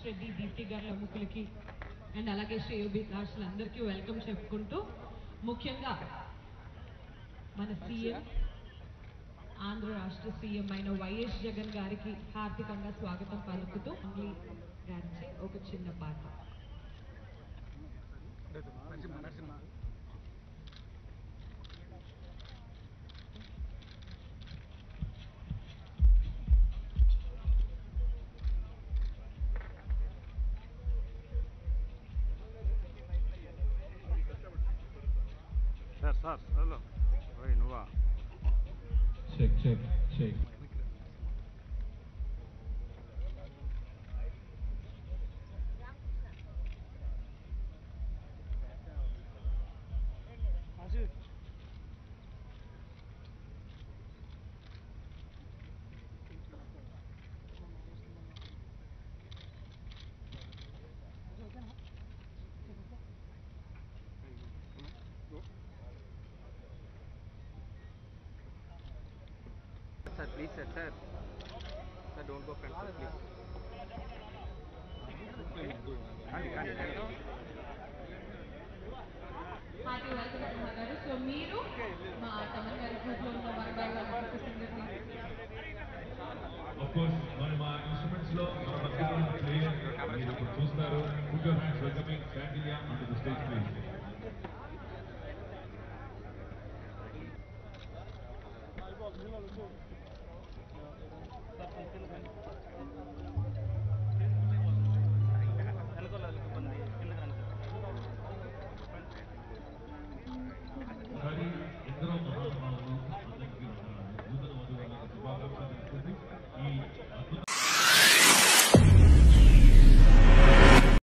ప్రకాష్ రెడ్డి దీప్తి గారి ప్రముఖులకి అండ్ అలాగే శ్రేయోభిలాషులందరికీ వెల్కమ్ చెప్పుకుంటూ ముఖ్యంగా మన సీఎం ఆంధ్ర రాష్ట్ర సీఎం అయిన వైఎస్ జగన్ గారికి హార్దికంగా స్వాగతం పలుకుతూ గారిచే ఒక చిన్న పాట. Sir, hello. Wait, Nova. Check, check, check. Please sir sir sir don't go friend sir please so మీరు మా తమన్ గారి ఉన్న వన్ బై వన్ Of మా ఇన్స్ట్రుమెంట్స్లో మన మీరు ఇప్పుడు చూస్తారు